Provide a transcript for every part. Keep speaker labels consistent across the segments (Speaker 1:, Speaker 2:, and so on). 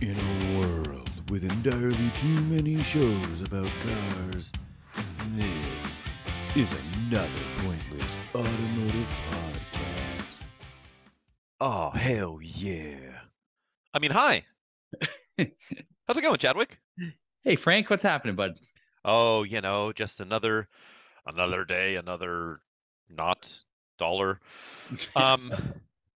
Speaker 1: In a world with entirely too many shows about cars, this is another pointless automotive podcast.
Speaker 2: Oh, hell yeah. I mean, hi. How's it going, Chadwick?
Speaker 3: Hey Frank, what's happening, bud?
Speaker 2: Oh, you know, just another another day, another not dollar. Um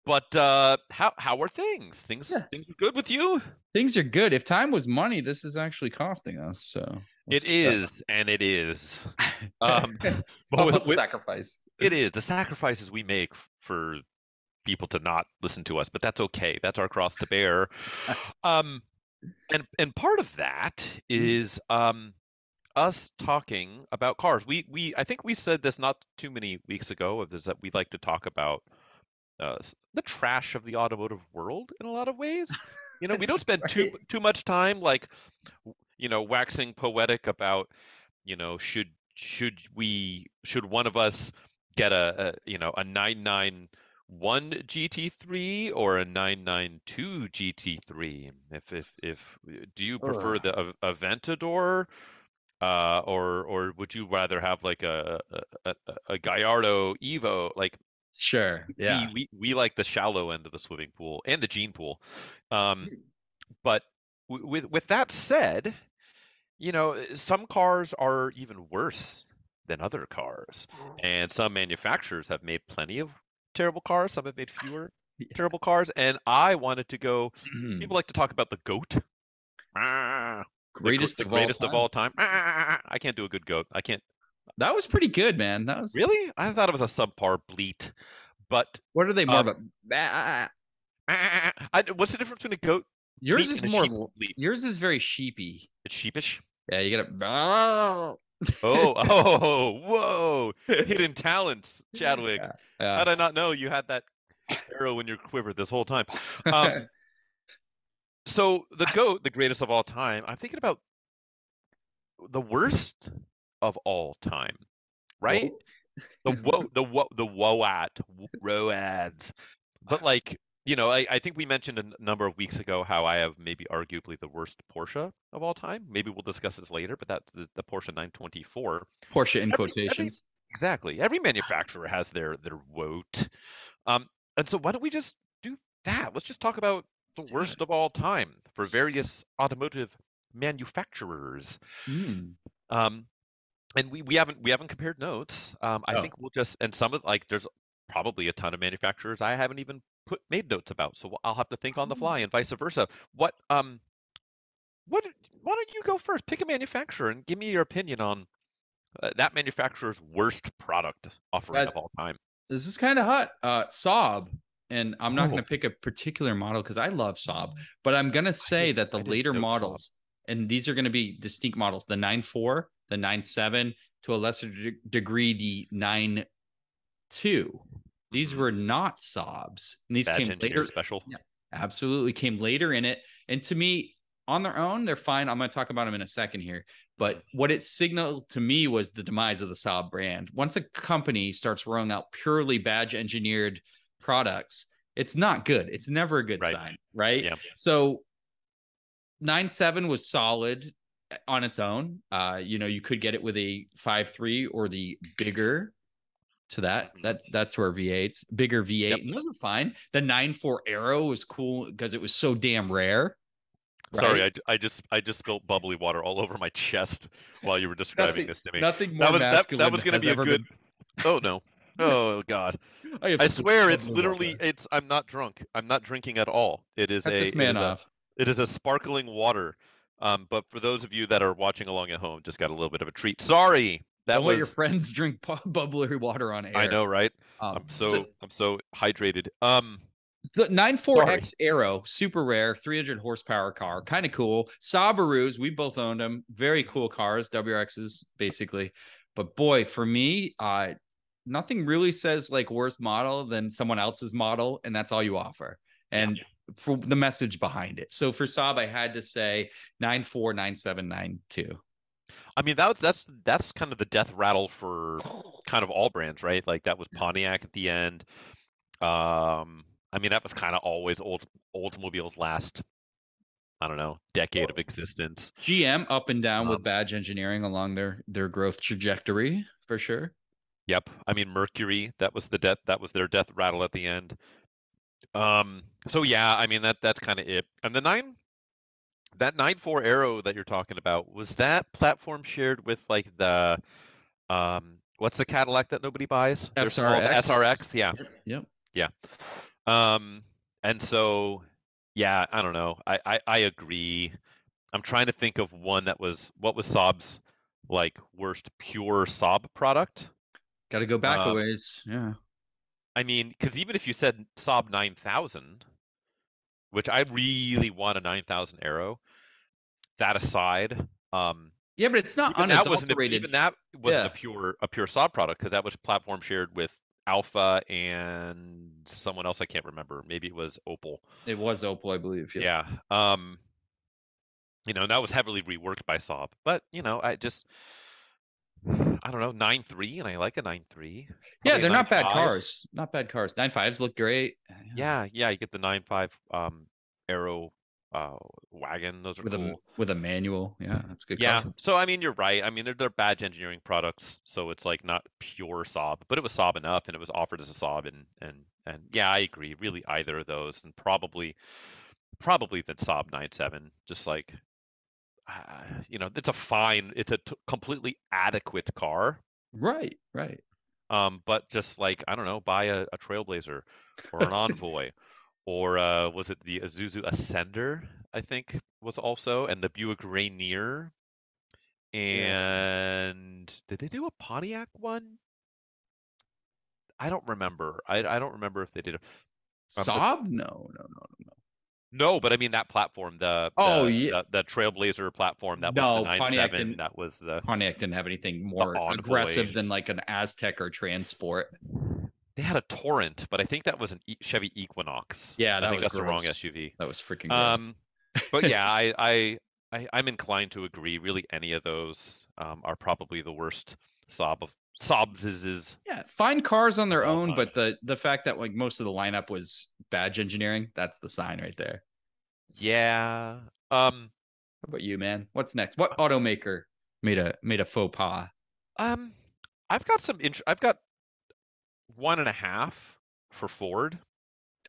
Speaker 2: but uh how how are things? Things
Speaker 3: Yeah.
Speaker 2: things are good with you?
Speaker 3: Things are good. If time was money, this is actually costing us. So
Speaker 2: It
Speaker 3: do
Speaker 2: and it is. Um with- with-
Speaker 3: sacrifice.
Speaker 2: it is the sacrifices we make for people to not listen to us, but that's okay. That's our cross to bear. Um, and and part of that is um, us talking about cars. We we I think we said this not too many weeks ago. Is that we like to talk about uh, the trash of the automotive world in a lot of ways. You know, we don't spend too
Speaker 3: right.
Speaker 2: too much time like you know waxing poetic about you know should should we should one of us get a, a you know a 991 GT3 or a 992 GT3 if if if do you prefer
Speaker 3: Ugh.
Speaker 2: the Aventador uh or or would you rather have like a a, a, a Gallardo Evo like
Speaker 3: Sure. Yeah.
Speaker 2: we, we we like the shallow end of the swimming pool and the gene pool um but w- with with that said you know some cars are even worse than other cars and some manufacturers have made plenty of terrible cars some have made fewer
Speaker 3: Yeah.
Speaker 2: terrible cars and i wanted to go
Speaker 3: Mhm.
Speaker 2: people like to talk about the goat Ah, the
Speaker 3: greatest
Speaker 2: the
Speaker 3: of
Speaker 2: greatest
Speaker 3: all
Speaker 2: of all time Ah, i can't do a good goat i can't
Speaker 3: That was pretty good, man. That was
Speaker 2: really i thought it was a subpar bleat but
Speaker 3: What are they more
Speaker 2: Um,
Speaker 3: about?
Speaker 2: Ah, I, what's the difference between a goat
Speaker 3: Yours is more. Yours is very sheepy.
Speaker 2: it's sheepish
Speaker 3: Yeah, you gotta. bah.
Speaker 2: Oh, oh, whoa! Hidden talents, Chadwick.
Speaker 3: Yeah,
Speaker 2: How did I not know you had that arrow in your quiver this whole time? Um, so the goat, the greatest of all time. I'm thinking about the worst of all time, right? The wo, the wo, the woat, roads. But like, you know, I, I think we mentioned a number of weeks ago how I have maybe arguably the worst Porsche of all time. Maybe we'll discuss this later, but that's the, the Porsche 924.
Speaker 3: Porsche in
Speaker 2: Every- every-
Speaker 3: quotations.
Speaker 2: Exactly. Every manufacturer has their their woat. Um, and so why don't we just do that? Let's just talk about the worst of all time for various automotive manufacturers.
Speaker 3: Mm.
Speaker 2: Um, and we, we haven't we haven't compared notes. Um, I
Speaker 3: Oh.
Speaker 2: think we'll just and some of like there's probably a ton of manufacturers I haven't even put made notes about, so I'll have to think on the
Speaker 3: Oh.
Speaker 2: fly and vice versa. What um, what why don't you go first? Pick a manufacturer and give me your opinion on uh, that manufacturer's worst product offering
Speaker 3: That-
Speaker 2: of all time.
Speaker 3: This is kind of hot. Uh, Saab, and I'm not
Speaker 2: Oh.
Speaker 3: going to pick a particular model because I love Saab, but I'm going to say
Speaker 2: didn't-
Speaker 3: that the later
Speaker 2: know Saab.
Speaker 3: models, and these are going to be distinct models, the 9.4, the nine seven, to a lesser de- degree, the nine two. These
Speaker 2: Mhm.
Speaker 3: were not Saabs, And these
Speaker 2: Badge
Speaker 3: came later.
Speaker 2: special.
Speaker 3: Yeah. Absolutely came later in it. And to me, on their own, they're fine. I'm going to talk about them in a second here. But what it signaled to me was the demise of the Saab brand. Once a company starts rolling out purely badge engineered products, it's not good. It's never a good
Speaker 2: Right.
Speaker 3: sign, right?
Speaker 2: Yeah.
Speaker 3: So nine seven was solid on its own. Uh, you know, you could get it with a five three or the bigger to that.
Speaker 2: Mhm.
Speaker 3: That that's where V8s, bigger V8,
Speaker 2: Yep.
Speaker 3: and those are fine. The nine four Aero was cool because it was so damn rare.
Speaker 2: Sorry, I,
Speaker 3: right?
Speaker 2: I just I just spilled bubbly water all over my chest while you were describing
Speaker 3: Nothing-
Speaker 2: this to me.
Speaker 3: Nothing more
Speaker 2: That was that,
Speaker 3: masculine.
Speaker 2: that was going to be a good.
Speaker 3: been-
Speaker 2: Oh no. Oh god.
Speaker 3: I,
Speaker 2: I swear it's literally it's I'm not drunk. I'm not drinking at all. It is
Speaker 3: Cut
Speaker 2: a
Speaker 3: this
Speaker 2: it
Speaker 3: man
Speaker 2: is a, it is a sparkling water. Um, but for those of you that are watching along at home, just got a little bit of a treat. Sorry. That
Speaker 3: Don't let your friends drink bu- bubbly water on air.
Speaker 2: I know, right?
Speaker 3: Um,
Speaker 2: I'm so, I'm so hydrated. Um
Speaker 3: The 94X Aero, super rare, 300 horsepower car, kind of cool. Saabarus, we both owned them, very cool cars, WRXs basically. But boy, for me, uh, nothing really says like worse model than someone else's model, and that's all you offer. And for the message behind it. So for Saab, I had to say 949792.
Speaker 2: I mean, that's that's that's kind of the death rattle for kind of all brands, right? Like that was Pontiac at the end. Um, I mean, that was kind of always old Oldsmobile's last I don't know decade of existence.
Speaker 3: GM up and down with
Speaker 2: Um,
Speaker 3: badge engineering along their their growth trajectory for sure.
Speaker 2: Yep. I mean Mercury, that was the death that was their death rattle at the end. Um so yeah, I mean that that's kind of it. And the 9 that 9.4 Aero that you're talking about, was that platform shared with like the um what's the Cadillac that nobody buys? They're
Speaker 3: SRX?
Speaker 2: SRX, yeah.
Speaker 3: Yep. Yeah.
Speaker 2: Um and so yeah, I don't know. I, I I agree. I'm trying to think of one that was what was Saab's like worst pure Saab product.
Speaker 3: Got to go back a
Speaker 2: Um,
Speaker 3: ways. Yeah.
Speaker 2: I mean, because even if you said Saab 9000, which I really want a 9000 Aero, that aside, um,
Speaker 3: Yeah, but it's not
Speaker 2: even that wasn't a, even that wasn't
Speaker 3: Yeah.
Speaker 2: a pure a pure Saab product because that was platform shared with Alfa and someone else I can't remember. Maybe it was Opel.
Speaker 3: It was Opel, I believe.
Speaker 2: Yeah. Um, you know, and that was heavily reworked by Saab, but you know, I just. I don't know, nine three, and I like a nine three.
Speaker 3: Yeah, they're not bad cars. Not bad cars. Nine fives look great.
Speaker 2: Yeah, yeah, you get the nine five um Aero uh wagon. Those are
Speaker 3: With
Speaker 2: cool.
Speaker 3: a with a manual. Yeah, that's a good.
Speaker 2: Yeah,
Speaker 3: car.
Speaker 2: so I mean, you're right. I mean, they're, they're badge engineering products, so it's like not pure Saab, but it was Saab enough, and it was offered as a Saab, and and and yeah, I agree. Really, either of those, and probably probably the Saab nine seven, Just like uh, you know, it's a fine, it's a t- completely adequate car.
Speaker 3: Right. Right.
Speaker 2: Um, but just like I don't know, buy a, a Trailblazer or an Envoy, or uh, was it the Isuzu Ascender? I think was also, and the Buick Rainier. And did they do a Pontiac one? I don't remember. I I don't remember if they did. A, but-
Speaker 3: Saab? No, no, no, no.
Speaker 2: no, but I mean that platform, the
Speaker 3: Oh,
Speaker 2: the,
Speaker 3: yeah.
Speaker 2: the, the Trailblazer platform that
Speaker 3: No,
Speaker 2: was the
Speaker 3: Pontiac
Speaker 2: 97.
Speaker 3: didn't-
Speaker 2: That was the
Speaker 3: Pontiac didn't have anything more aggressive than like an Aztek or Trans Sport.
Speaker 2: they had a Torrent, but I think that was an e- Chevy Equinox.
Speaker 3: Yeah,
Speaker 2: I
Speaker 3: that
Speaker 2: think
Speaker 3: was
Speaker 2: that's the wrong. SUV.
Speaker 3: That was freaking.
Speaker 2: Um, but yeah, I, I, I, I'm inclined to agree. Really, any of those um, are probably the worst Saab of Saabs is.
Speaker 3: is Yeah, fine cars on their own,
Speaker 2: time.
Speaker 3: but the the fact that like most of the lineup was badge engineering, that's the sign right there.
Speaker 2: Yeah. Um.
Speaker 3: How about you, man? What's next? What automaker made a made a faux pas?
Speaker 2: Um. I've got some. Int- I've got one and a half for Ford.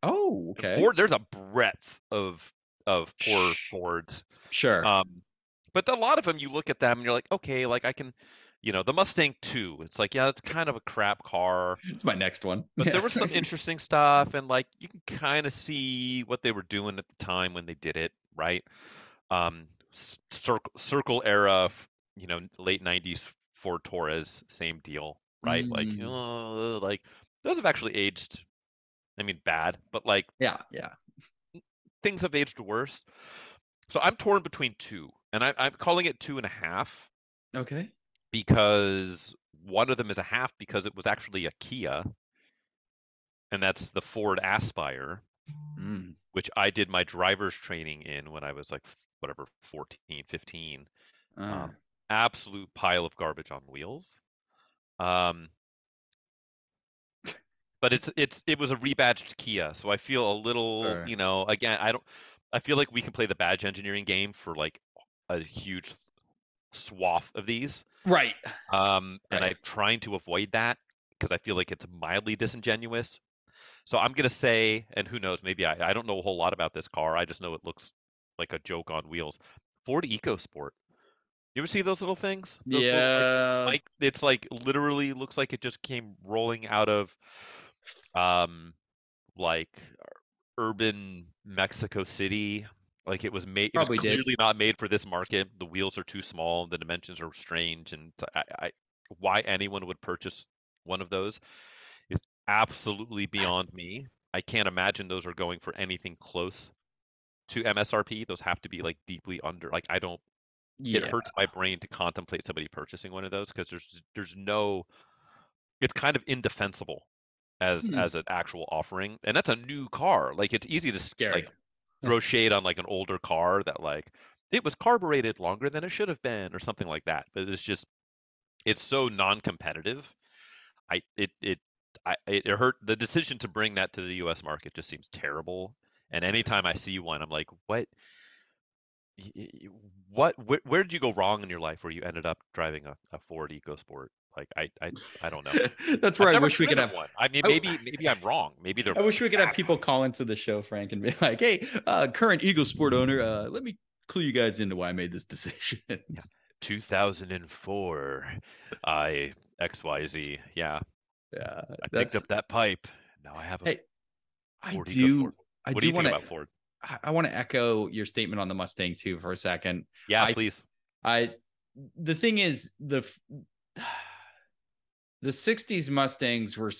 Speaker 3: Oh, okay.
Speaker 2: Ford. There's a breadth of of poor
Speaker 3: Sh-
Speaker 2: Fords.
Speaker 3: Sure.
Speaker 2: Um, but a lot of them, you look at them and you're like, okay, like I can, you know, the Mustang 2. It's like, yeah, it's kind of a crap car.
Speaker 3: it's my next one.
Speaker 2: But
Speaker 3: Yeah.
Speaker 2: there was some interesting stuff, and like you can kind of see what they were doing at the time when they did it, right? Um, circle circle era, you know, late '90s Ford Taurus, same deal, right? Like,
Speaker 3: Mm.
Speaker 2: uh, like those have actually aged. I mean, bad, but like
Speaker 3: yeah, yeah.
Speaker 2: things have aged worse. So I'm torn between two, and I, I'm calling it two and a half
Speaker 3: Okay.
Speaker 2: Because one of them is a half because it was actually a Kia, and that's the Ford Aspire.
Speaker 3: Mm.
Speaker 2: which I did my driver's training in when I was like whatever 14, 15.
Speaker 3: Ah.
Speaker 2: Um, absolute pile of garbage on wheels. Um, but it's it's it was a rebadged Kia, so I feel a little,
Speaker 3: Sure.
Speaker 2: you know, again, I don't I feel like we can play the badge engineering game for like a huge swath of these.
Speaker 3: right.
Speaker 2: Um, and
Speaker 3: Right.
Speaker 2: I'm trying to avoid that because I feel like it's mildly disingenuous. So I'm gonna say, and who knows, maybe I, I don't know a whole lot about this car. I just know it looks like a joke on wheels. Ford EcoSport. You ever see those little things? Those little,
Speaker 3: Yeah.
Speaker 2: Like, like it's like literally looks like it just came rolling out of, um, like urban Mexico City. Like it was made. It was
Speaker 3: Probably did.
Speaker 2: clearly not made for this market. The wheels are too small. The dimensions are strange, and I, I, why anyone would purchase one of those is absolutely beyond me. I can't imagine those are going for anything close to MSRP. Those have to be like deeply under. Like I don't.
Speaker 3: Yeah.
Speaker 2: It hurts my brain to contemplate somebody purchasing one of those because there's there's no. It's kind of indefensible as
Speaker 3: Hmm.
Speaker 2: as an actual offering, and that's a new car. Like it's easy to s-
Speaker 3: Scary.
Speaker 2: like throw shade on like an older car that like it was carbureted longer than it should have been or something like that. But it's just it's so non-competitive. I it it I it hurt the decision to bring that to the U.S. market just seems terrible. And anytime I see one, I'm like, what? what where, where did you go wrong in your life where you ended up driving a, a Ford EcoSport? Like I I, I don't know.
Speaker 3: That's
Speaker 2: I've
Speaker 3: where I wish we could have.
Speaker 2: one. I mean, maybe maybe I'm wrong. Maybe they're.
Speaker 3: I wish we could have people call into the show, Frank, and be like, "Hey, uh, current EcoSport owner, uh, let me clue you guys into why I made this decision." yeah.
Speaker 2: 2004, I X Y Z. Yeah,
Speaker 3: yeah,
Speaker 2: I picked up that pipe. Now I have a
Speaker 3: Hey, I do.
Speaker 2: EcoSport.
Speaker 3: I
Speaker 2: do
Speaker 3: do
Speaker 2: you
Speaker 3: want
Speaker 2: think
Speaker 3: to.
Speaker 2: about Ford?
Speaker 3: I, want to echo your statement on the Mustang too for a second.
Speaker 2: Yeah,
Speaker 3: I-
Speaker 2: please.
Speaker 3: I the thing is the the 60s Mustangs were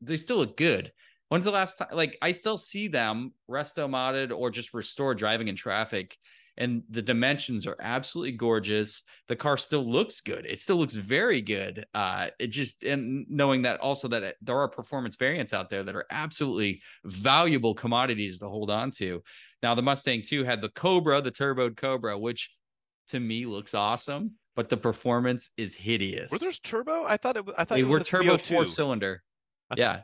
Speaker 3: they still look good. When's the last time like I still see them resto modded or just restored driving in traffic and the dimensions are absolutely gorgeous. The car still looks good. It still looks very good. Uh it just and knowing that also that there are performance variants out there that are absolutely valuable commodities to hold on to. Now the Mustang 2 had the Cobra, the turboed Cobra, which to me looks awesome, but the performance is hideous.
Speaker 2: Were there's turbo? I thought it. was- I thought
Speaker 3: they
Speaker 2: it was
Speaker 3: were turbo
Speaker 2: 302.
Speaker 3: four cylinder.
Speaker 2: I-
Speaker 3: Yeah,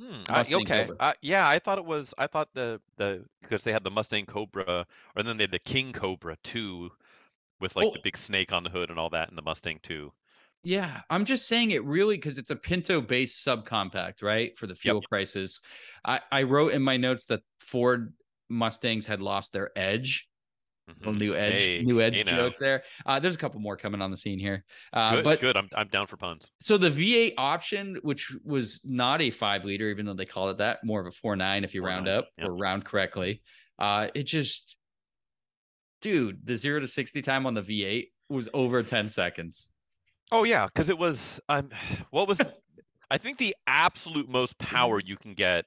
Speaker 2: Hmm, I- okay. Uh, yeah, I thought it was. I thought the the because they had the Mustang Cobra, or then they had the King Cobra too, with like the
Speaker 3: Oh.
Speaker 2: big snake on the hood and all that, and the Mustang too.
Speaker 3: yeah. I'm just saying it really because it's a Pinto based subcompact, right? For the fuel crisis. I, I wrote in my notes that Ford Mustangs had lost their edge. Little
Speaker 2: Mhm.
Speaker 3: new edge,
Speaker 2: Hey,
Speaker 3: new edge
Speaker 2: hey now.
Speaker 3: joke there. Uh, there's a couple more coming on the scene here. Uh,
Speaker 2: Good,
Speaker 3: but
Speaker 2: good. I'm I'm down for puns.
Speaker 3: so the V8 option, which was not a five liter, even though they call it that, more of a four nine if you round
Speaker 2: 4.9,
Speaker 3: up
Speaker 2: yeah.
Speaker 3: or round correctly. Uh, it just, dude, the zero to sixty time on the V8 was over ten seconds.
Speaker 2: Oh yeah, because it was. I'm. what was? I think the absolute most power you can get,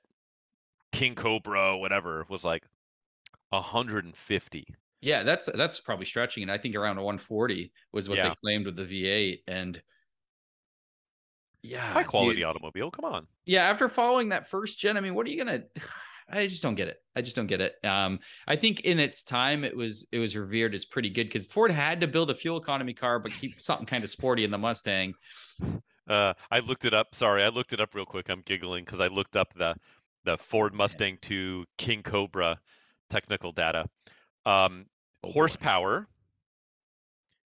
Speaker 2: King Cobra, whatever, was like 150.
Speaker 3: Yeah, that's that's probably stretching it. I think around 140 was what
Speaker 2: Yeah.
Speaker 3: they claimed with the V8, and yeah,
Speaker 2: High quality
Speaker 3: dude.
Speaker 2: automobile. Come on.
Speaker 3: yeah after following that first gen i mean what are you gonna i just don't get it i just don't get it um i think in its time it was it was revered as pretty good because ford had to build a fuel economy car but keep something kind of sporty in the mustang
Speaker 2: Uh, I looked it up. Sorry, I looked it up real quick. I'm giggling because I looked up the the Ford Mustang 2 King Cobra technical data. Um,
Speaker 3: Oh, boy.
Speaker 2: horsepower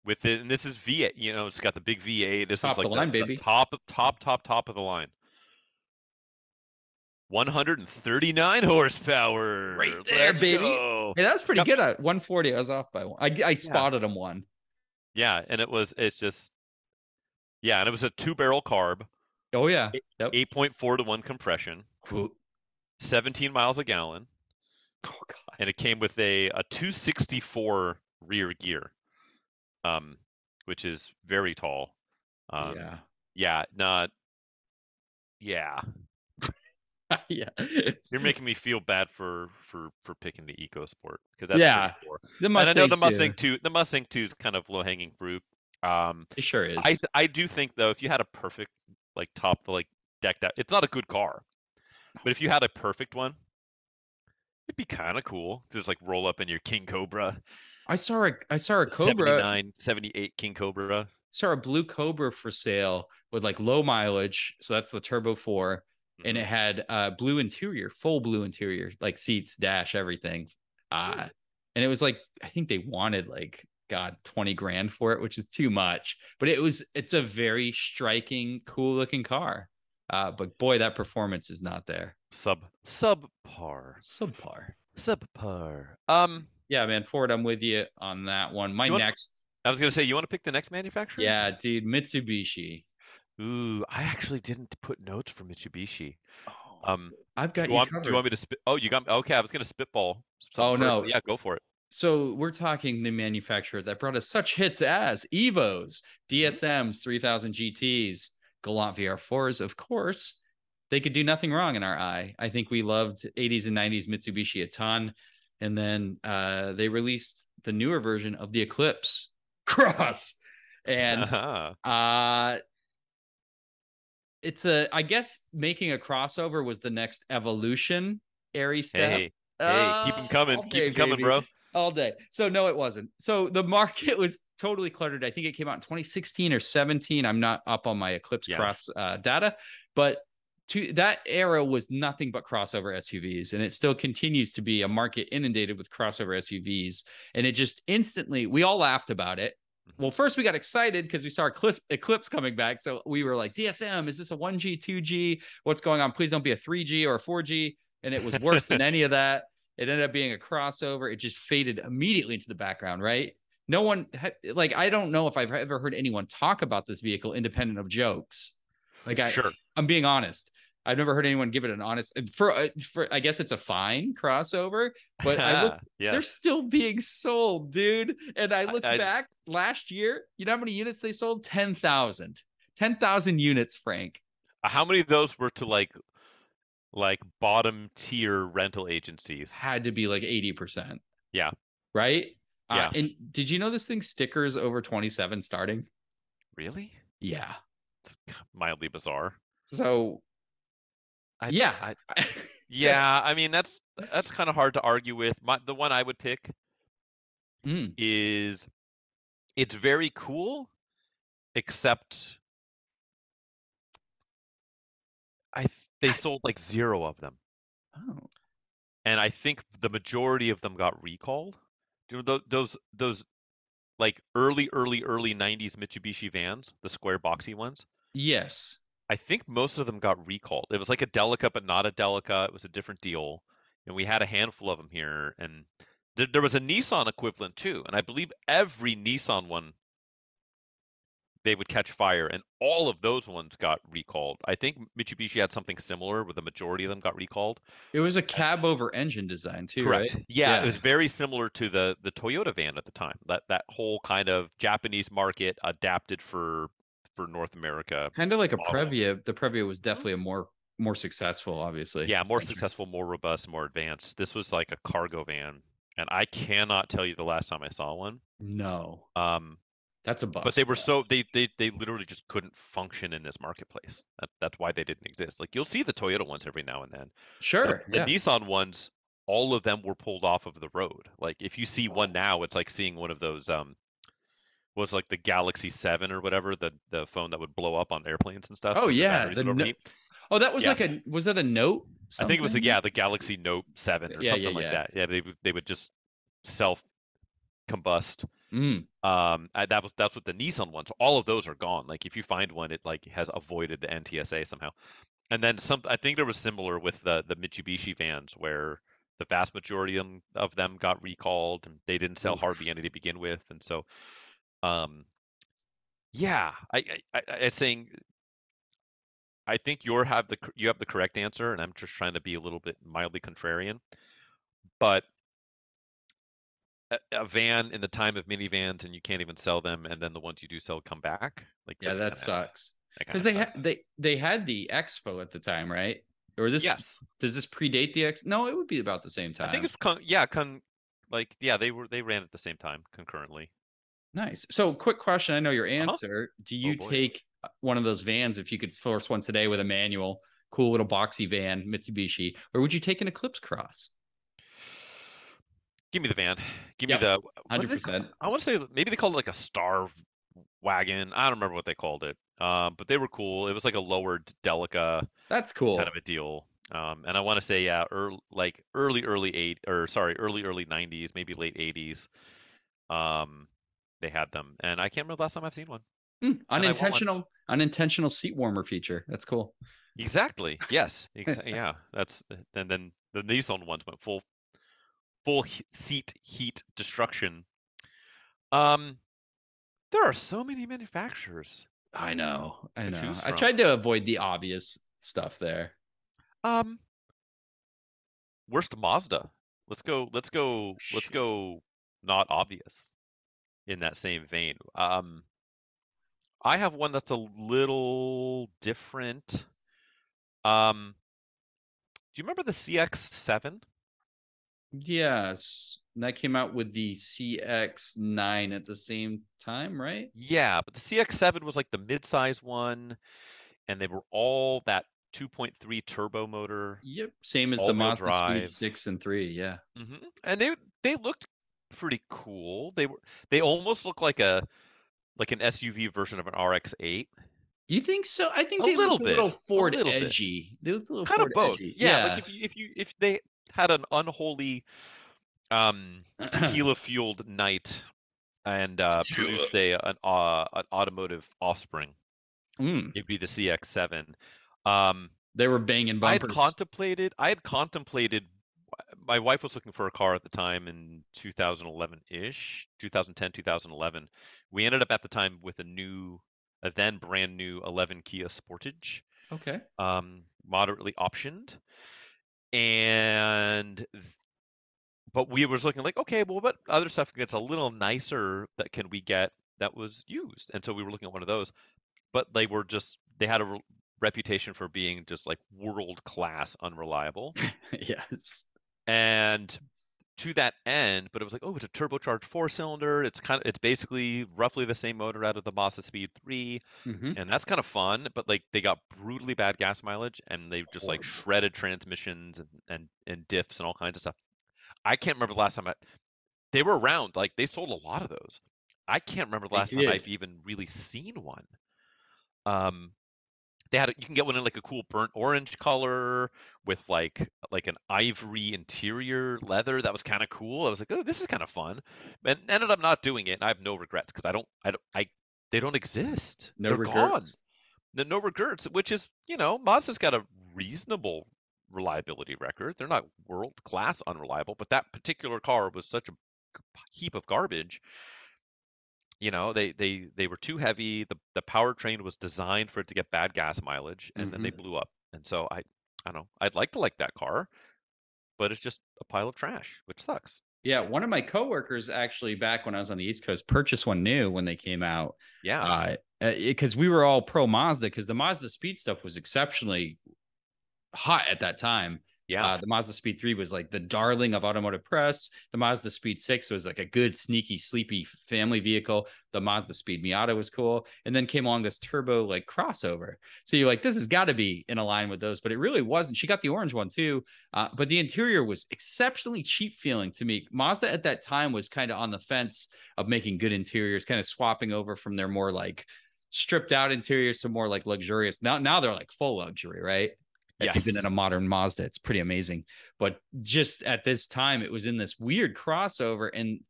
Speaker 2: with it, and this is V8. You know, it's got the big V8. This
Speaker 3: Top
Speaker 2: is like
Speaker 3: the line, baby.
Speaker 2: top, top, top, top of the line. 139 horsepower.
Speaker 3: Right there,
Speaker 2: Let's
Speaker 3: baby.
Speaker 2: go.
Speaker 3: hey that's pretty
Speaker 2: Yep.
Speaker 3: good at 140 i was off by one i, I spotted him one
Speaker 2: Yeah, and it was. It's just. Yeah, and it was a two barrel carb,
Speaker 3: oh yeah yep
Speaker 2: 8.4 to one compression,
Speaker 3: Cool.
Speaker 2: 17 miles a gallon.
Speaker 3: oh god
Speaker 2: and it came with a, a 264 rear gear, um, which is very tall. Um,
Speaker 3: yeah
Speaker 2: yeah, not. Yeah,
Speaker 3: yeah
Speaker 2: you're making me feel bad for for for picking the EcoSport because that's
Speaker 3: Yeah, the
Speaker 2: And I know the
Speaker 3: too.
Speaker 2: Mustang two, the Mustang two is kind of low hanging fruit. Um,
Speaker 3: it sure is
Speaker 2: I I do think though, if you had a perfect like top like decked out, it's not a good car, but if you had a perfect one, it'd be kind of cool. to Just like roll up in your King Cobra.
Speaker 3: i saw a i saw a cobra
Speaker 2: 79, 78 King Cobra.
Speaker 3: saw a blue cobra for sale with like low mileage so that's the turbo 4 and
Speaker 2: Mhm.
Speaker 3: it had uh blue interior full blue interior like seats dash everything uh and it was like i think they wanted like god 20 grand for it which is too much but it was it's a very striking cool looking car uh but boy that performance is not there
Speaker 2: Sub subpar.
Speaker 3: subpar
Speaker 2: Subpar. Um
Speaker 3: yeah man ford i'm with you on that one my
Speaker 2: You want-
Speaker 3: next
Speaker 2: I was gonna say you want to pick the next manufacturer?
Speaker 3: yeah dude mitsubishi
Speaker 2: Ooh, I actually didn't put notes for Mitsubishi.
Speaker 3: oh,
Speaker 2: Um
Speaker 3: i've got
Speaker 2: do
Speaker 3: you
Speaker 2: you, want, do you want me to spit oh you got okay, I was gonna spitball. something
Speaker 3: Oh,
Speaker 2: first,
Speaker 3: no.
Speaker 2: but Yeah, go for it.
Speaker 3: So we're talking the manufacturer that brought us such hits as Evos, DSMs, 3000 GTs, Galant VR4s, of course. They could do nothing wrong in our eye. I think we loved 80s and 90s Mitsubishi a ton. And then uh, they released the newer version of the Eclipse Cross. And
Speaker 2: Uh-huh.
Speaker 3: uh it's a I guess making a crossover was the next evolution airy step.
Speaker 2: Hey, hey, keep them coming. Keep them coming,
Speaker 3: baby
Speaker 2: bro.
Speaker 3: all day. So no, it wasn't. So the market was totally cluttered. I think it came out in 2016 or 17. I'm not up on my Eclipse
Speaker 2: Yeah.
Speaker 3: Cross uh, data, but to that era was nothing but crossover SUVs, and it still continues to be a market inundated with crossover SUVs. And it just instantly, we all laughed about it.
Speaker 2: Mm-hmm.
Speaker 3: Well, first we got excited because we saw Eclipse, Eclipse coming back. So we were like, DSM, is this a 1G, 2G? What's going on? Please don't be a 3G or a 4G. And it was worse than any of that. It ended up being a crossover. It just faded immediately into the background, right? No one, like, I don't know if I've ever heard anyone talk about this vehicle independent of jokes. Like, I,
Speaker 2: Sure.
Speaker 3: I'm being honest. I've never heard anyone give it an honest for uh, for. I guess it's a fine crossover, but I look
Speaker 2: yeah.
Speaker 3: they're still being sold, dude. And I looked
Speaker 2: I just-
Speaker 3: back last year. You know how many units they sold? 10,000. 10,000 units, Frank.
Speaker 2: Uh, How many of those were to like like bottom tier rental agencies?
Speaker 3: Had to be like 80%.
Speaker 2: Yeah.
Speaker 3: Right?
Speaker 2: Yeah.
Speaker 3: Uh, and did you know this thing stickers over 27 starting?
Speaker 2: Really?
Speaker 3: Yeah.
Speaker 2: Mildly bizarre.
Speaker 3: So,
Speaker 2: I,
Speaker 3: yeah.
Speaker 2: I, yeah. I mean, that's that's kind of hard to argue with. My, the one I would pick
Speaker 3: Mm,
Speaker 2: is it's very cool, except I th- they sold like zero of them,
Speaker 3: oh,
Speaker 2: and I think the majority of them got recalled. Do you know tho- those those like early early early '90s Mitsubishi vans, the square boxy ones?
Speaker 3: Yes.
Speaker 2: I think most of them got recalled. It was like a Delica, but not a Delica. It was a different deal, and we had a handful of them here. And th- there was a Nissan equivalent too, and I believe every Nissan one they would catch fire, and all of those ones got recalled. I think Mitsubishi had something similar, where the majority of them got recalled.
Speaker 3: It was a cab over engine design, too,
Speaker 2: Correct.
Speaker 3: right?
Speaker 2: Yeah,
Speaker 3: Yeah.
Speaker 2: it was very similar to the the Toyota van at the time. That that whole kind of Japanese market adapted for for North America.
Speaker 3: Kind of like a
Speaker 2: model.
Speaker 3: Previa. The Previa was definitely a more more successful, obviously.
Speaker 2: Yeah, more successful, more robust, more advanced. This was like a cargo van, and I cannot tell you the last time I saw one.
Speaker 3: No,
Speaker 2: Um,
Speaker 3: that's a bust.
Speaker 2: but they were so they they they literally just couldn't function in this marketplace. That, that's why they didn't exist. Like you'll see the Toyota ones every now and then.
Speaker 3: Sure.
Speaker 2: The,
Speaker 3: yeah.
Speaker 2: Nissan ones, all of them were pulled off of the road. Like if you see one now, it's like seeing one of those um was like the Galaxy 7 or whatever, the the phone that would blow up on airplanes and stuff.
Speaker 3: Oh yeah, the no- Oh, that was
Speaker 2: Yeah.
Speaker 3: like a was that a note?
Speaker 2: I think it was the yeah the Galaxy Note Seven or
Speaker 3: Yeah,
Speaker 2: something
Speaker 3: yeah,
Speaker 2: like that. Yeah, they would they would just self combust.
Speaker 3: Mm,
Speaker 2: Um, uh, that was that's what the Nissan ones. All of those are gone. Like if you find one, it like has avoided the NTSA somehow. And then some. I think there was similar with the the Mitsubishi vans where the vast majority of them got recalled and they didn't sell hardly any to begin with. And so, um, yeah, I I, I, I saying. I think you're have the you have the correct answer, and I'm just trying to be a little bit mildly contrarian. But a, a van in the time of minivans, and you can't even sell them, and then the ones you do sell come back. Like
Speaker 3: yeah, that
Speaker 2: kinda-
Speaker 3: sucks. Because they had they they had the Expo at the time, right? Or this
Speaker 2: yes,
Speaker 3: does this predate the X? No, it would be about the same time.
Speaker 2: I think it's con- yeah, con- like yeah, they were they ran at the same time concurrently.
Speaker 3: Nice. So, quick question. I know your
Speaker 2: Uh-huh.
Speaker 3: answer. Do you
Speaker 2: boy.
Speaker 3: take uh, one of those vans if you could source one today with a manual, cool little boxy van, Mitsubishi, or would you take an Eclipse Cross?
Speaker 2: Give me the van. Give me the what do they call-
Speaker 3: 100%.
Speaker 2: I want to say maybe they called it like a star wagon. I don't remember what they called it. Um, but they were cool. It was like a lowered Delica
Speaker 3: That's cool.
Speaker 2: kind of a deal. Um, and I want to say yeah, early, like early early eight or sorry, early early 90s, maybe late 80s. Um, they had them, and I can't remember the last time I've seen one. I want one.
Speaker 3: unintentional, unintentional seat warmer feature. That's cool.
Speaker 2: Exactly. Yes. Exa- yeah. That's and then the Nissan ones went full full he- seat heat destruction. Um, there are so many manufacturers.
Speaker 3: I know. I know. I tried to avoid the obvious stuff there.
Speaker 2: Um, worst Mazda. Let's go. Let's go. Let's go. Not obvious. In that same vein, um, I have one that's a little different. Um, do you remember the CX-7?
Speaker 3: Yes. and That came out with the CX9 at the same time, right?
Speaker 2: Yeah, but the CX-7 was like the mid-size one, and they were all that 2.3 turbo motor.
Speaker 3: Yep. Same as the Mazda
Speaker 2: drive.
Speaker 3: Speed 6 and 3. Yeah.
Speaker 2: hmm And they they looked pretty cool. They were they almost look like a like an SUV version of an RX-8.
Speaker 3: You think so? I think
Speaker 2: A
Speaker 3: they
Speaker 2: little
Speaker 3: look a
Speaker 2: bit,
Speaker 3: little
Speaker 2: a
Speaker 3: Ford
Speaker 2: little bit.
Speaker 3: edgy. They look a little
Speaker 2: kind of both.
Speaker 3: edgy.
Speaker 2: Yeah, like if you, if you if they had an unholy um tequila fueled night and uh produced a an uh an automotive offspring,
Speaker 3: Mm,
Speaker 2: it'd be the CX7. Um
Speaker 3: they were banging bumpers.
Speaker 2: I had contemplated I had contemplated my wife was looking for a car at the time in 2011-ish, 2010, 2011. We ended up at the time with a new a then brand new 11 Kia Sportage
Speaker 3: okay.
Speaker 2: um, moderately optioned, and but we was looking like, okay, well, what other stuff gets a little nicer that can we get that was used? And so we were looking at one of those, but they were just they had a re- reputation for being just like world class unreliable,
Speaker 3: yes.
Speaker 2: And to that end, but it was like, oh, it's a turbocharged four cylinder. It's kind of it's basically roughly the same motor out of the Mazda Speed 3
Speaker 3: hmm
Speaker 2: and that's kind of fun but like they got brutally bad gas mileage and they just like shredded transmissions and, and and diffs and all kinds of stuff. I can't remember the last time i they were around like they sold a lot of those. I can't remember the last time i've even really seen one. Um they had you can get one in like a cool burnt orange color with like like an ivory interior leather that was kind of cool i was like oh this is kind of fun and ended up not doing it and i have no regrets because i don't i don't i they don't exist
Speaker 3: No
Speaker 2: they're gone
Speaker 3: regrets.
Speaker 2: the no regrets, which is, you know, Mazda's got a reasonable reliability record. They're not world class unreliable, but that particular car was such a heap of garbage. You know, they they they were too heavy. The the powertrain was designed for it to get bad gas mileage, and then they blew up. And so I I don't know. I'd like to like that car, but it's just a pile of trash, which sucks.
Speaker 3: Yeah, one of my coworkers actually back when I was on the East Coast purchased one new when they came out.
Speaker 2: Yeah.
Speaker 3: Uh, because we were all pro Mazda because the Mazda Speed stuff was exceptionally hot at that time.
Speaker 2: Yeah.
Speaker 3: Uh, the Mazda Speed 3 was like the darling of automotive press. The Mazda Speed 6 was like a good, sneaky, sleepy family vehicle. The Mazda Speed Miata was cool. And then came along this turbo like crossover. So you're like, this has got to be in a line with those, but it really wasn't. She got the orange one too. Uh, but the interior was exceptionally cheap feeling to me. Mazda at that time was kind of on the fence of making good interiors, kind of swapping over from their more like stripped out interiors to more like luxurious. Now, now they're like full luxury, right? If you've been in a modern Mazda, it's pretty amazing. But just at this time, it was in this weird crossover. And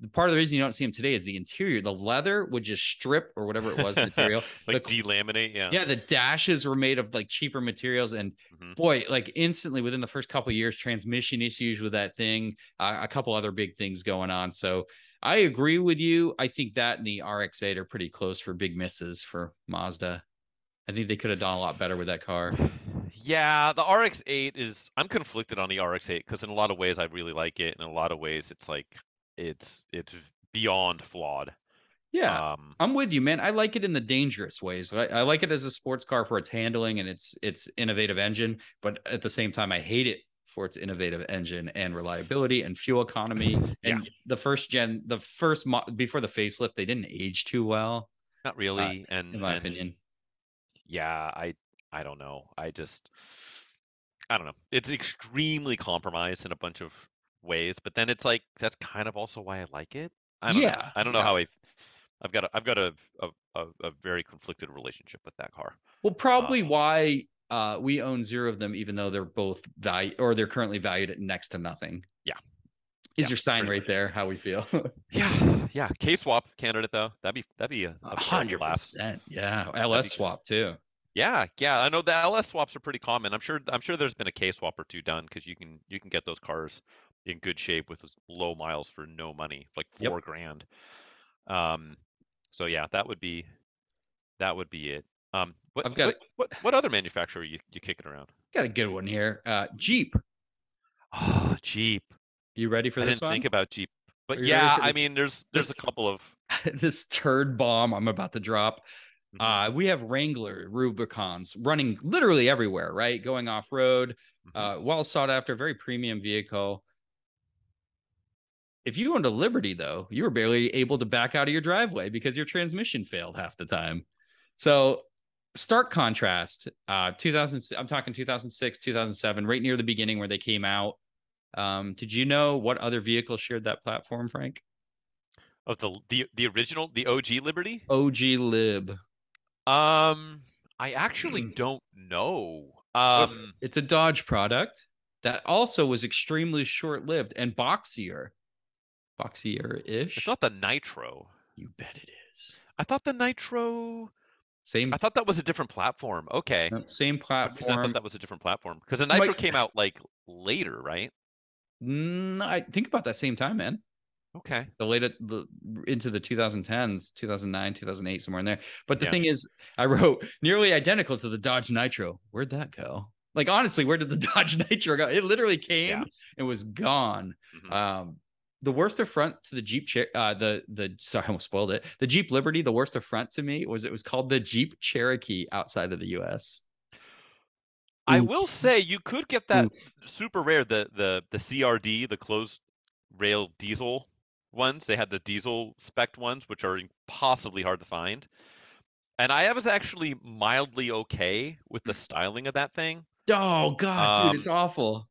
Speaker 3: the part of the reason you don't see them today is the interior. The leather would just strip or whatever it was material.
Speaker 2: like
Speaker 3: the-
Speaker 2: delaminate. Yeah.
Speaker 3: yeah, the dashes were made of like cheaper materials. And
Speaker 2: Mhm.
Speaker 3: boy, like instantly within the first couple of years, transmission issues with that thing, uh, a couple other big things going on. So I agree with you. I think that and the RX8 are pretty close for big misses for Mazda. I think they could have done a lot better with that car.
Speaker 2: Yeah, the RX-8 is. I'm conflicted on the RX-8 because in a lot of ways I really like it. and In a lot of ways, it's like it's it's beyond flawed.
Speaker 3: Yeah.
Speaker 2: Um,
Speaker 3: I'm with you, man. I like it in the dangerous ways. I, I like it as a sports car for its handling and its its innovative engine, but at the same time, I hate it for its innovative engine and reliability and fuel economy.
Speaker 2: Yeah.
Speaker 3: And the first gen, the first mo- before the facelift, they didn't age too well,
Speaker 2: not really. and
Speaker 3: uh, in my
Speaker 2: and
Speaker 3: opinion.
Speaker 2: yeah, I I don't know. I just I don't know. It's extremely compromised in a bunch of ways, but then it's like that's kind of also why I like it. I don't know.
Speaker 3: Yeah,
Speaker 2: I don't know
Speaker 3: yeah.
Speaker 2: how I. I've got a, I've got a, a a very conflicted relationship with that car.
Speaker 3: Well, probably
Speaker 2: Um,
Speaker 3: why uh, we own zero of them, even though they're both value or they're currently valued at next to nothing.
Speaker 2: Yeah.
Speaker 3: Is
Speaker 2: Yeah,
Speaker 3: your sign right
Speaker 2: much.
Speaker 3: there? How we feel?
Speaker 2: Yeah, yeah. K swap candidate though. That'd be that'd be a, a
Speaker 3: A
Speaker 2: fun
Speaker 3: hundred percent. Yeah. LS swap too.
Speaker 2: Yeah, yeah. I know the LS swaps are pretty common. I'm sure I'm sure there's been a K swap or two done because you can you can get those cars in good shape with low miles for no money, like
Speaker 3: Yep.
Speaker 2: four grand. Um, so yeah, that would be that would be it. Um, what
Speaker 3: I've got
Speaker 2: what, what what other manufacturer you you kicking around?
Speaker 3: Got a good one here. Uh, Jeep.
Speaker 2: Oh, Jeep.
Speaker 3: You ready for
Speaker 2: I
Speaker 3: this
Speaker 2: didn't
Speaker 3: one?
Speaker 2: think about Jeep, but
Speaker 3: Are you ready
Speaker 2: yeah, I mean, there's there's a couple of
Speaker 3: this turd bomb I'm about to drop.
Speaker 2: Mhm,
Speaker 3: Uh, we have Wrangler Rubicons running literally everywhere, right? Going off road,
Speaker 2: mhm.
Speaker 3: uh, well sought after, very premium vehicle. If you owned a Liberty, though, you were barely able to back out of your driveway because your transmission failed half the time. So, stark contrast. Uh, 2000, I'm talking 2006, 2007, right near the beginning where they came out. Um, did you know what other vehicle shared that platform, Frank?
Speaker 2: of the the the original the OG Liberty.
Speaker 3: OG Lib.
Speaker 2: Um, I actually
Speaker 3: Hmm.
Speaker 2: don't know. Um,
Speaker 3: It's a Dodge product that also was extremely short-lived and boxier, boxier-ish.
Speaker 2: it's not the Nitro.
Speaker 3: You bet it is.
Speaker 2: I thought the Nitro.
Speaker 3: Same,
Speaker 2: I thought that was a different platform. Okay.
Speaker 3: no, same
Speaker 2: platform. I thought that was a different platform because the Nitro came out like later, right?
Speaker 3: Mm, I think about that same time, man.
Speaker 2: Okay.
Speaker 3: the late the into the 2010s 2009 2008 somewhere in there but the
Speaker 2: Yeah.
Speaker 3: thing is i wrote nearly identical to the dodge nitro where'd that go like honestly where did the dodge nitro go it literally came
Speaker 2: Yeah.
Speaker 3: and was gone
Speaker 2: Mhm.
Speaker 3: um the worst affront to the jeep Cher- uh the the sorry i almost spoiled it the jeep liberty the worst affront to me was it was called the jeep cherokee outside of the us
Speaker 2: I
Speaker 3: Oof.
Speaker 2: will say you could get that super rare the the the CRD the closed rail diesel ones. They had the diesel spec ones, which are impossibly hard to find. And I was actually mildly okay with the styling of that thing.
Speaker 3: oh god
Speaker 2: Um,
Speaker 3: dude it's awful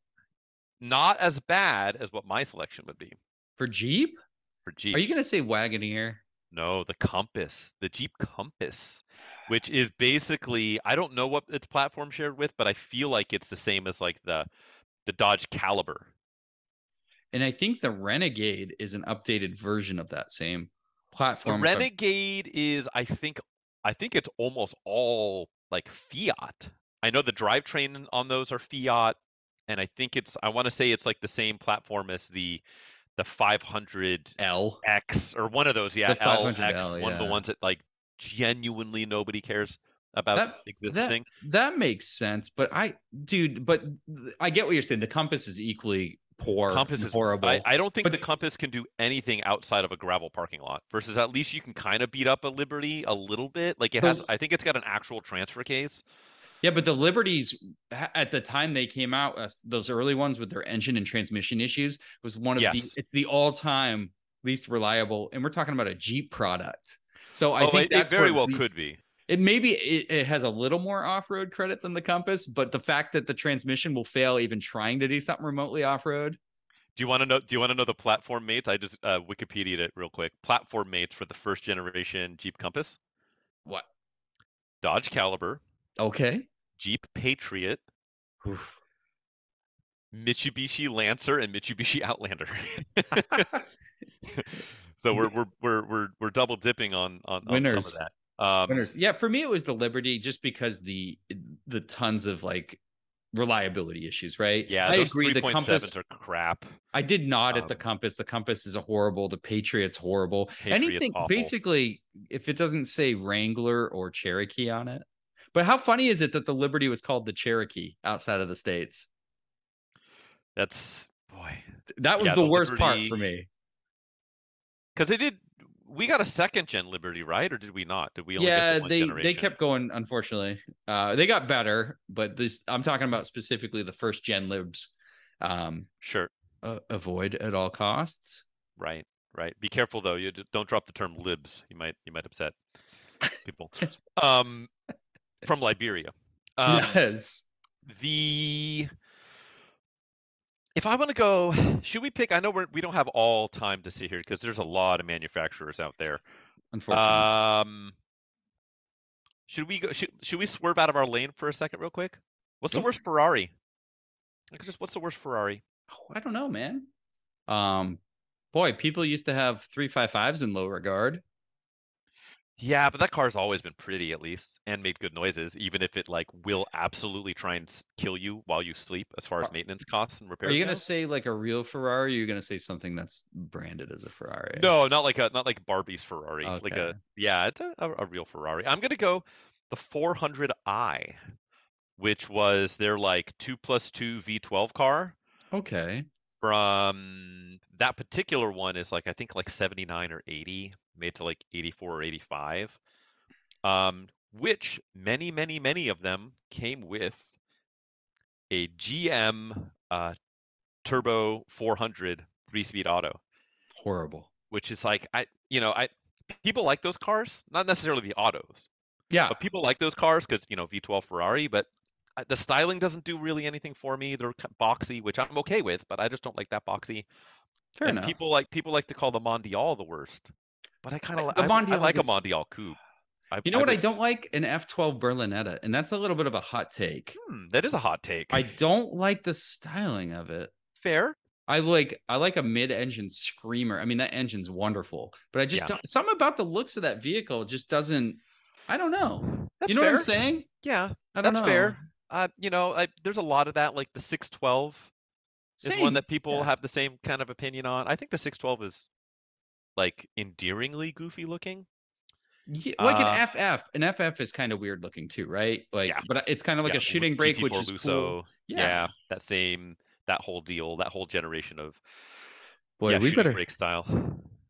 Speaker 2: Not as bad as what my selection would be
Speaker 3: for jeep
Speaker 2: for Jeep.
Speaker 3: are you gonna say wagoneer
Speaker 2: No, the Compass, the Jeep Compass, which is basically I don't know what its platform shared with, but I feel like it's the same as like the the Dodge Caliber.
Speaker 3: And I think the Renegade is an updated version of that same
Speaker 2: The
Speaker 3: platform. but-
Speaker 2: Renegade is I think I think it's almost all like Fiat. I know the drivetrain on those are Fiat, and I think it's I want to say it's like the same platform as the the 500
Speaker 3: L X
Speaker 2: or one of those, yeah,
Speaker 3: The 500L,
Speaker 2: LX, one of the ones that like genuinely nobody cares about
Speaker 3: That-
Speaker 2: existing.
Speaker 3: That makes sense, but I, dude, but I get what you're saying. The Compass is equally poor,
Speaker 2: Compass is
Speaker 3: horrible.
Speaker 2: I, I don't think
Speaker 3: But
Speaker 2: the
Speaker 3: the-
Speaker 2: Compass can do anything outside of a gravel parking lot. Versus at least you can kind of beat up a Liberty a little bit. Like it has, I think it's got an actual transfer case.
Speaker 3: yeah, but the Liberties at the time they came out, uh, those early ones with their engine and transmission issues, was one of
Speaker 2: Yes.
Speaker 3: the. It's the all-time least reliable, and we're talking about a Jeep product. So I
Speaker 2: oh,
Speaker 3: think
Speaker 2: it, it very well
Speaker 3: leads-
Speaker 2: could be.
Speaker 3: It maybe it, it has a little more off-road credit than the Compass, but the fact that the transmission will fail even trying to do something remotely off-road.
Speaker 2: Do you want to know? Do you want to know the platform mates? I just uh, Wikipedia'd it real quick. Platform mates for the first generation Jeep Compass:
Speaker 3: What?
Speaker 2: Dodge Caliber,
Speaker 3: Okay.
Speaker 2: Jeep Patriot,
Speaker 3: Oof.
Speaker 2: Mitsubishi Lancer, and Mitsubishi Outlander. so we're we're we're we're we're double dipping on on, on some of that. Um,
Speaker 3: Winners. Yeah, for me it was the Liberty just because the the tons of like reliability issues, right?
Speaker 2: yeah,
Speaker 3: I agree. The
Speaker 2: 3.7s
Speaker 3: Compass.
Speaker 2: are crap.
Speaker 3: I did not at the
Speaker 2: um,
Speaker 3: Compass. The Compass is a horrible. The Patriot's horrible.
Speaker 2: Patriot's
Speaker 3: Anything
Speaker 2: awful.
Speaker 3: basically, if it doesn't say Wrangler or Cherokee on it. But how funny is it that the Liberty was called the Cherokee outside of the states?
Speaker 2: That's boy,
Speaker 3: That was
Speaker 2: Yeah,
Speaker 3: the,
Speaker 2: the
Speaker 3: worst part for me.
Speaker 2: because they did. We got a second gen Liberty, right? Or did we not? Did we only
Speaker 3: yeah,
Speaker 2: get the
Speaker 3: they
Speaker 2: generation?
Speaker 3: they kept going. Unfortunately, uh, they got better, but this I'm talking about specifically the first gen libs. Um,
Speaker 2: sure.
Speaker 3: uh, avoid at all costs.
Speaker 2: Right, right. Be careful though. You don't drop the term libs. You might you might upset people. um, from Liberia. Um,
Speaker 3: yes.
Speaker 2: The if I want to go, should we pick? I know we're, we don't have all time to sit here because there's a lot of manufacturers out there.
Speaker 3: Unfortunately,
Speaker 2: Um, should we go? Should, should we swerve out of our lane for a second, real quick? What's the worst Ferrari? Like, just what's the worst Ferrari?
Speaker 3: Oh, I don't know, man. Um, boy, people used to have three five fives in low regard.
Speaker 2: Yeah, but that car's always been pretty at least and made good noises, even if it like will absolutely try and s- kill you while you sleep as far as maintenance costs and repairs.
Speaker 3: Are you gonna
Speaker 2: go.
Speaker 3: say like a real Ferrari? Or are you gonna say something that's branded as a Ferrari?
Speaker 2: No, not like a not like Barbie's Ferrari. Like a yeah, it's a, a, a real Ferrari. I'm gonna go the 400i, which was their like two plus two V12 car.
Speaker 3: Okay.
Speaker 2: From that particular one is like I think like 79 or 80, made to like 84 or 85. Um, which many, many, many of them came with a GM uh, turbo 400 three-speed auto
Speaker 3: Horrible.
Speaker 2: which is like I you know I people like those cars, not necessarily the autos,
Speaker 3: Yeah.
Speaker 2: but people like those cars because you know V12 Ferrari, but the styling doesn't do really anything for me. They're boxy, which I'm okay with, but I just don't like that boxy.
Speaker 3: Fair
Speaker 2: and
Speaker 3: enough.
Speaker 2: people like people like to call the Mondial the worst, but I kind of
Speaker 3: The
Speaker 2: I, I like a Mondial coupe. I,
Speaker 3: You know what I don't like? An F12 Berlinetta, and that's a little bit of a hot take.
Speaker 2: Hmm, that is a hot take.
Speaker 3: I don't like the styling of it.
Speaker 2: Fair.
Speaker 3: I like I like a mid-engine screamer. I mean, that engine's wonderful, but I just
Speaker 2: Yeah.
Speaker 3: don't something about the looks of that vehicle just doesn't. I don't know.
Speaker 2: That's
Speaker 3: you know
Speaker 2: fair.
Speaker 3: what I'm saying?
Speaker 2: Yeah,
Speaker 3: I don't
Speaker 2: that's
Speaker 3: know.
Speaker 2: fair. Uh, you know, I, there's a lot of that. Like the 612 is one that people
Speaker 3: yeah.
Speaker 2: have the same kind of opinion on. I think the 612 is like endearingly goofy looking.
Speaker 3: Yeah, like
Speaker 2: Uh,
Speaker 3: an FF. An FF is kind of weird looking too, right? Like,
Speaker 2: Yeah.
Speaker 3: but it's kind of like
Speaker 2: Yeah,
Speaker 3: a shooting brake, which
Speaker 2: GT4
Speaker 3: is
Speaker 2: Lusso.
Speaker 3: cool.
Speaker 2: Yeah. that same that whole deal, that whole generation of
Speaker 3: Boy, we better.
Speaker 2: break style.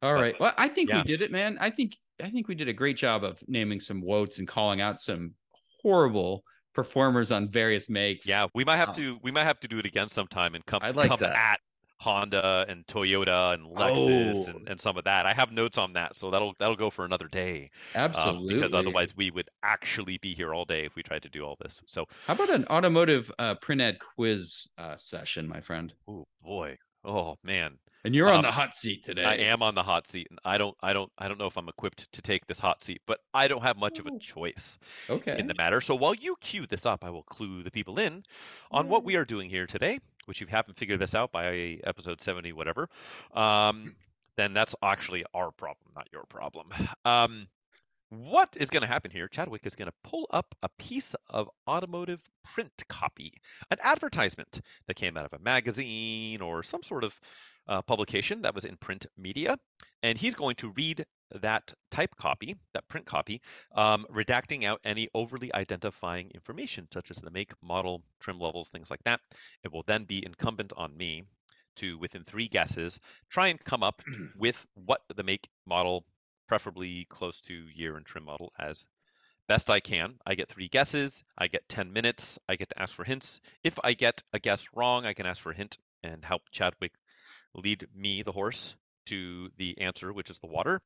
Speaker 3: All
Speaker 2: but-
Speaker 3: right. Well, I think we did it, man. I think I think we did a great job of naming some woats and calling out some horrible performers on various makes.
Speaker 2: Yeah, we might have
Speaker 3: Um,
Speaker 2: to we might have to do it again sometime and come
Speaker 3: I like
Speaker 2: come
Speaker 3: that.
Speaker 2: at Honda and Toyota and Lexus
Speaker 3: Oh.
Speaker 2: and, and some of that. I have notes on that, so that'll that'll go for another day. um,
Speaker 3: absolutely.
Speaker 2: because otherwise we would actually be here all day if we tried to do all this. So,
Speaker 3: how about an automotive uh, print ad quiz uh, session, my friend?
Speaker 2: oh boy, oh man,
Speaker 3: And you're on
Speaker 2: Um,
Speaker 3: the hot seat today.
Speaker 2: I am on the hot seat, and I don't I don't I don't know if I'm equipped to take this hot seat, but I don't have much of a
Speaker 3: Oh.
Speaker 2: choice.
Speaker 3: Okay.
Speaker 2: in the matter. So while you cue this up, I will clue the people in on what we are doing here today, which if you haven't figured this out by episode 70, whatever, um, then that's actually our problem, not your problem. Um, what is going to happen here? Chadwick is going to pull up a piece of automotive print copy, an advertisement that came out of a magazine or some sort of uh, publication that was in print media, and he's going to read that type copy, that print copy, um, redacting out any overly identifying information, such as the make, model, trim levels, things like that. It will then be incumbent on me to, within three guesses, try and come up with what the make, model, preferably close to year and trim model as best I can. I get three guesses. I get 10 minutes. I get to ask for hints. If I get a guess wrong, I can ask for a hint and help Chadwick lead me, the horse, to the answer, which is the water.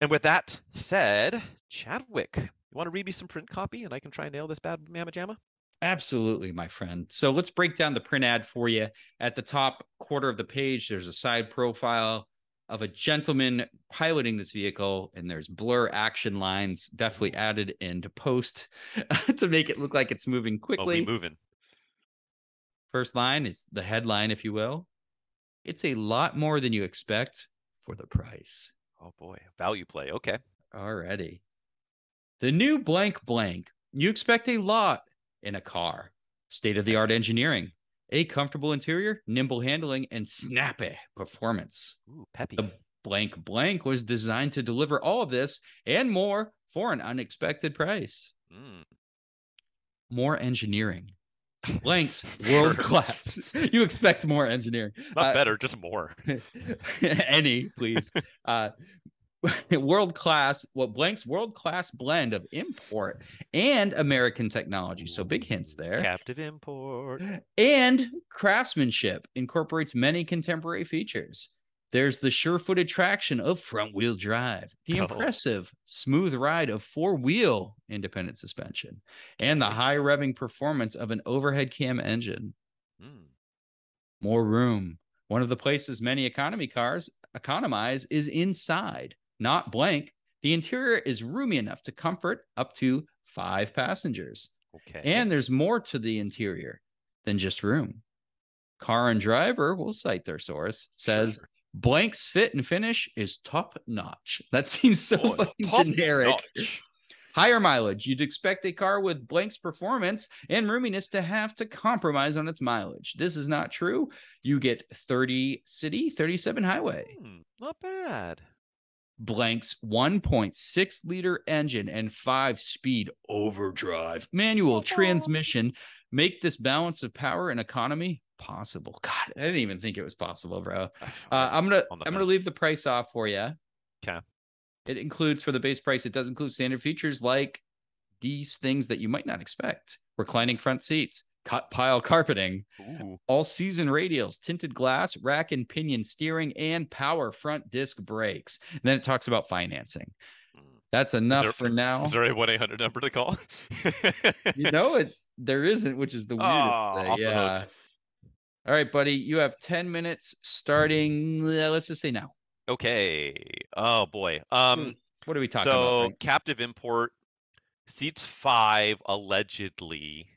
Speaker 2: And with that said, Chadwick, you want to read me some print copy and I can try and nail this bad mamma jamma?
Speaker 3: Absolutely, my friend. So let's break down the print ad for you. At the top quarter of the page, there's a side profile of a gentleman piloting this vehicle, and there's blur action lines definitely added into post to make it look like it's moving
Speaker 2: Oh,
Speaker 3: quickly.
Speaker 2: moving.
Speaker 3: First line is the headline, if you will. It's a lot more than you expect for the price.
Speaker 2: Oh boy, value play. Okay.
Speaker 3: Already. The new blank blank. You expect a lot in a car. State of the art engineering, a comfortable interior, nimble handling, and snappy performance.
Speaker 2: Ooh, peppy.
Speaker 3: The blank blank was designed to deliver all of this and more for an unexpected price.
Speaker 2: Mm.
Speaker 3: More engineering. Blank's world class. you expect more engineering.
Speaker 2: Not
Speaker 3: Uh,
Speaker 2: better, just more.
Speaker 3: any please uh world class what blank's world class blend of import and american technology so big hints there
Speaker 2: Captive import.
Speaker 3: and craftsmanship incorporates many contemporary features there's the sure-footed traction of front-wheel drive the
Speaker 2: Oh.
Speaker 3: impressive smooth ride of four-wheel independent suspension and the high revving performance of an overhead cam engine
Speaker 2: Mm.
Speaker 3: more room. One of the places many economy cars economize is inside, not blank. The interior is roomy enough to comfort up to five passengers.
Speaker 2: Okay.
Speaker 3: And there's more to the interior than just room. Car and Driver, we'll cite their source, says
Speaker 2: Sure.
Speaker 3: Blank's fit and finish is top notch. That seems so generic.
Speaker 2: notch.
Speaker 3: Higher mileage. You'd expect a car with Blank's performance and roominess to have to compromise on its mileage. This is not true. You get 30 city, 37 highway.
Speaker 2: Hmm, not bad.
Speaker 3: Blank's 1.6 liter engine and 5 speed overdrive manual transmission make this balance of power and economy possible. God, I didn't even think it was possible, bro. Uh, I'm gonna I'm gonna leave the price off for you.
Speaker 2: 'Kay.
Speaker 3: It includes for the base price. It does include standard features like these things that you might not expect: reclining front seats, cut pile carpeting,
Speaker 2: Ooh,
Speaker 3: all season radials, tinted glass, rack and pinion steering, and power front disc brakes. And then it talks about financing.
Speaker 2: mm.
Speaker 3: That's enough
Speaker 2: there-
Speaker 3: for now.
Speaker 2: Is there a one eight hundred number to call?
Speaker 3: you know it. There isn't, which is the weirdest
Speaker 2: Oh,
Speaker 3: thing.
Speaker 2: off the hook.
Speaker 3: Yeah. All right, buddy. You have 10 minutes starting. uh, Let's just say now.
Speaker 2: Okay. Oh boy. Um,
Speaker 3: What are we talking
Speaker 2: so
Speaker 3: about? Frank?
Speaker 2: captive import seats five allegedly.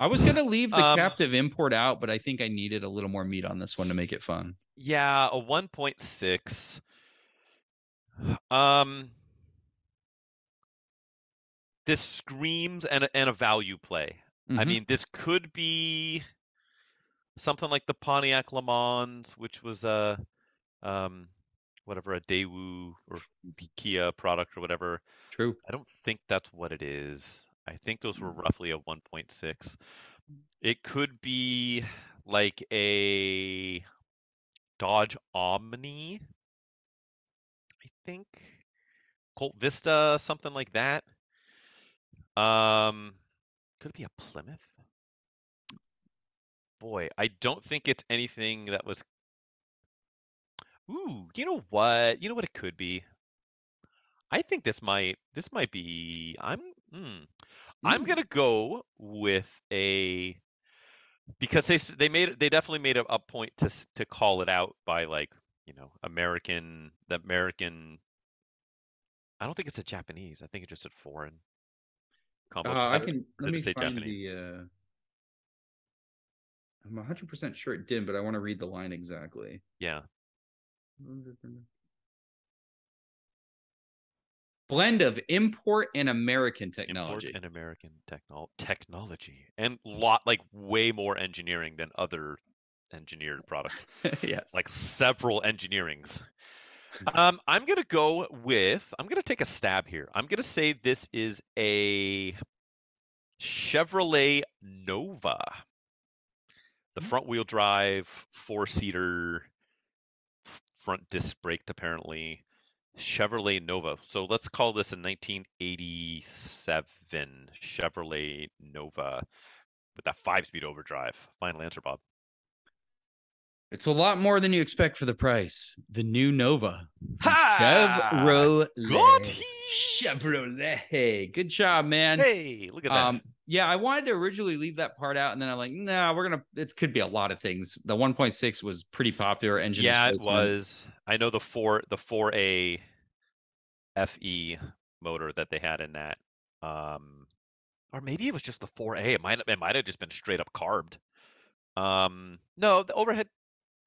Speaker 3: I was gonna leave the
Speaker 2: Um,
Speaker 3: captive import out, but I think I needed a little more meat on this one to make it fun.
Speaker 2: Yeah, a 1.6. Um, this screams and a, and a value play. I
Speaker 3: Mhm.
Speaker 2: mean, this could be something like the Pontiac Le Mans, which was a um, whatever a Daewoo or Kia product or whatever.
Speaker 3: true.
Speaker 2: I don't think that's what it is. I think those were
Speaker 3: Mm.
Speaker 2: roughly a 1.6. It could be like a Dodge Omni, I think. Colt Vista, something like that. Um, could it be a Plymouth? Boy, I don't think it's anything that was. Ooh, you know what? You know what it could be. I think this might this might be. I'm. Hmm, I'm
Speaker 3: Mm.
Speaker 2: gonna go with a because they they made they definitely made a, a point to to call it out by like you know American the American. I don't think it's a Japanese. I think it's just a foreign. Combo.
Speaker 3: Uh, I can let me
Speaker 2: say
Speaker 3: find
Speaker 2: Japanese?
Speaker 3: the. Uh... I'm 100 percent sure it did, but I want to read the line exactly.
Speaker 2: Yeah.
Speaker 3: Blend of import and American technology.
Speaker 2: Import and American technol technology and lot like way more engineering than other engineered products.
Speaker 3: yes.
Speaker 2: like several engineerings. Um, I'm gonna go with. I'm gonna take a stab here. I'm gonna say this is a Chevrolet Nova, the front-wheel drive, four-seater, front disc braked apparently. Chevrolet Nova. So let's call this a 1987 Chevrolet Nova with that five-speed overdrive. Final answer, Bob.
Speaker 3: It's a lot more than you expect for the price. The new Nova.
Speaker 2: Ha!
Speaker 3: Chevrolet.
Speaker 2: Got he!
Speaker 3: Chevrolet. Good job, man.
Speaker 2: Hey, look at that.
Speaker 3: Um, yeah, I wanted to originally leave that part out, and then I'm like, no, nah, we're gonna. It could be a lot of things. The 1.6 was pretty popular engine.
Speaker 2: yeah, it was. I know the four the four A FE motor that they had in that. Um, or maybe it was just the four A. It might it might have just been straight up carbed. Um, no, the overhead.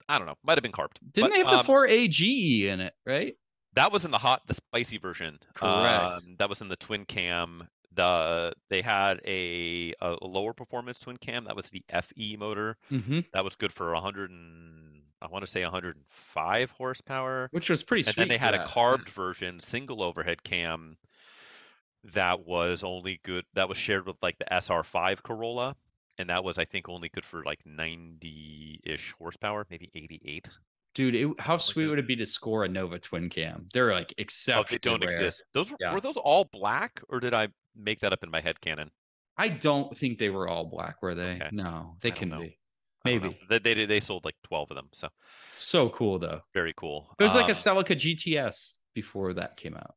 Speaker 2: I don't know. Might have been carbed.
Speaker 3: Didn't
Speaker 2: But,
Speaker 3: they have the
Speaker 2: um,
Speaker 3: 4AGE in it, right?
Speaker 2: That was in the hot, the spicy version.
Speaker 3: Correct.
Speaker 2: Um, that was in the twin cam. The they had a, a lower performance twin cam. That was the FE motor.
Speaker 3: Mm-hmm.
Speaker 2: That was good for 100 and I want to say 105 horsepower.
Speaker 3: Which was pretty
Speaker 2: And then they had a
Speaker 3: that.
Speaker 2: carbed version, single overhead cam, that was only good. That was shared with like the SR5 Corolla, and that was I think only good for like 90-ish horsepower, maybe 88.
Speaker 3: Dude, it, how sweet would it be to score a Nova twin cam? They're like
Speaker 2: Oh,
Speaker 3: exceptional.
Speaker 2: they don't exist. Those were-
Speaker 3: Yeah.
Speaker 2: were those all black, or did I make that up in my head canon?
Speaker 3: I don't think they were all black, were they?
Speaker 2: Okay.
Speaker 3: No, they can
Speaker 2: know.
Speaker 3: be.
Speaker 2: I don't know.
Speaker 3: Maybe.
Speaker 2: They, they they sold like 12 of them, so
Speaker 3: So cool though.
Speaker 2: very cool.
Speaker 3: It was like a
Speaker 2: Um,
Speaker 3: Celica GTS before that came out.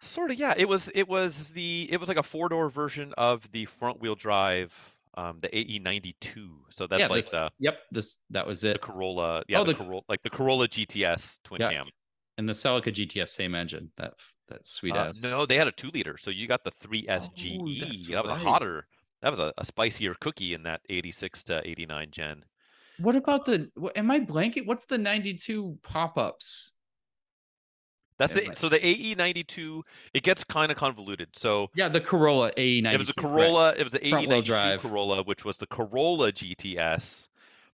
Speaker 2: Sort of, yeah. It was it was the it was like a four door version of the front wheel drive, um, the AE ninety two. So that's
Speaker 3: yeah,
Speaker 2: like
Speaker 3: this,
Speaker 2: the
Speaker 3: yep, this that was it. the.
Speaker 2: Corolla, yeah,
Speaker 3: Oh,
Speaker 2: the,
Speaker 3: the-
Speaker 2: Corolla, like the Corolla GTS twin
Speaker 3: Yeah,
Speaker 2: cam.
Speaker 3: And the Celica GTS, same engine. That that sweet
Speaker 2: Uh,
Speaker 3: ass.
Speaker 2: no, they had a two liter, so you got the three SGE.
Speaker 3: Oh,
Speaker 2: that was
Speaker 3: right.
Speaker 2: a hotter, that was a, a spicier cookie in that eighty six to eighty nine gen.
Speaker 3: What about the? What, am I blanket? What's the '92 pop-ups?
Speaker 2: That's
Speaker 3: Yeah,
Speaker 2: it.
Speaker 3: right.
Speaker 2: So the AE ninety two, it gets kind of convoluted. So
Speaker 3: Yeah, the Corolla AE92.
Speaker 2: it was a
Speaker 3: right.
Speaker 2: Corolla. It was the AE
Speaker 3: Front-wheel
Speaker 2: ninety two
Speaker 3: drive.
Speaker 2: Corolla, which was the Corolla GTS.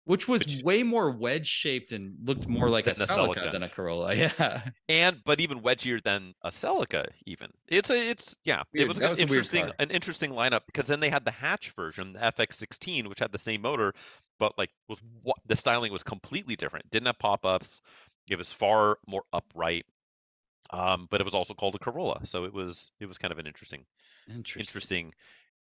Speaker 3: which was
Speaker 2: which-
Speaker 3: way more wedge shaped and looked more like a
Speaker 2: Than
Speaker 3: Celica,
Speaker 2: Celica.
Speaker 3: than a Corolla. Yeah,
Speaker 2: and but even wedgier than a Celica. Even it's a it's yeah.
Speaker 3: Weird.
Speaker 2: It was, an
Speaker 3: was
Speaker 2: interesting an interesting lineup because then they had the hatch version, the FX16, which had the same motor, but like was what the styling was completely different. Didn't have pop ups. It was far more upright. Um, but it was also called a Corolla, so it was it was kind of an interesting
Speaker 3: interesting.
Speaker 2: interesting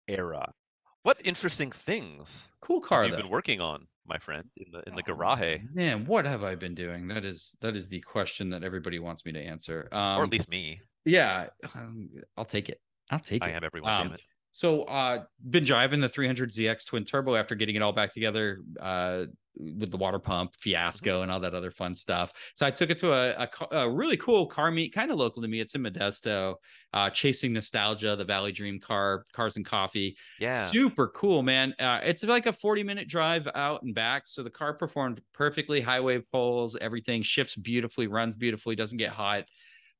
Speaker 2: era. What interesting things
Speaker 3: Cool car
Speaker 2: have you
Speaker 3: though.
Speaker 2: been working on, my friend, in the in the
Speaker 3: Oh,
Speaker 2: garage,
Speaker 3: Man, what have I been doing? That is that is the question that everybody wants me to answer. Um,
Speaker 2: or at least me?
Speaker 3: yeah, um, I'll take it. I'll take
Speaker 2: I
Speaker 3: it.
Speaker 2: I am everyone.
Speaker 3: Um,
Speaker 2: damn it.
Speaker 3: So, uh, been driving the 300ZX twin turbo after getting it all back together uh, with the water pump fiasco and all that other fun stuff. So I took it to a, a, a really cool car meet, kind of local to me. It's in Modesto, uh, chasing nostalgia, the Valley Dream car, cars and coffee.
Speaker 2: Yeah.
Speaker 3: Super cool, man. Uh, it's like a 40 minute drive out and back. So the car performed perfectly, high wave poles, everything shifts beautifully, runs beautifully, doesn't get hot.